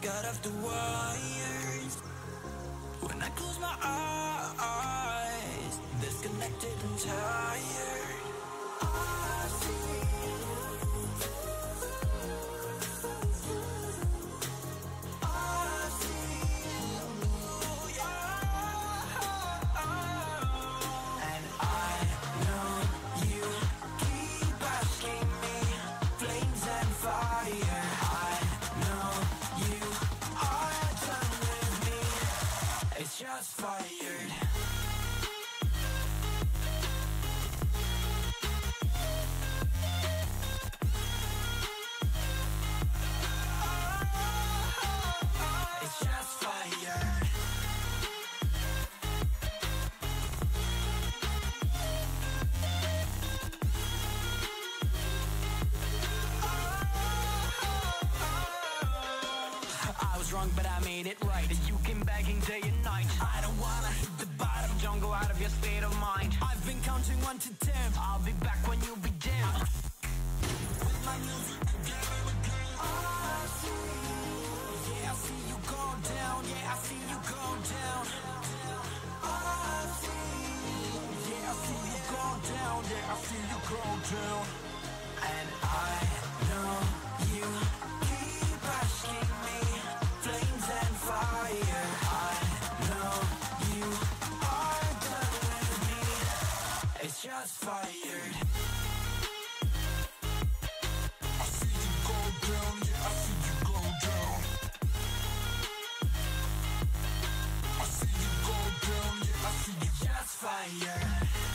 Got off the wires when I close my eyes, disconnected and tired. I see just fired. Wrong, but I made it right. You came begging day and night. I don't wanna hit the bottom. Don't go out of your state of mind. I've been counting one to ten. I'll be back when you be dim. With my music together again. Ah, I see, yeah, I see you go down. Yeah, I see you go down. Ah, I see, yeah, I see you go down. Yeah, I see you go down. It's fired. I see you go down, yeah, I see you go down. I see you go down, yeah, I see you just fire.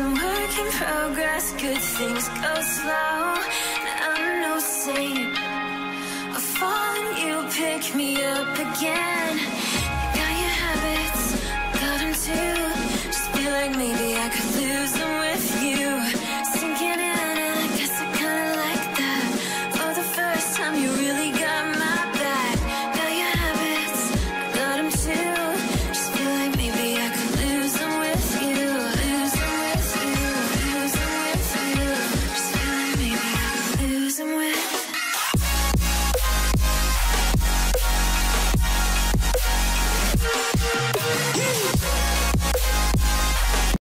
It's a work in progress, good things go slow. I'm no saint. I fall and you pick me up again. You got your habits, got them too. Just feel like maybe I could lose.